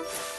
you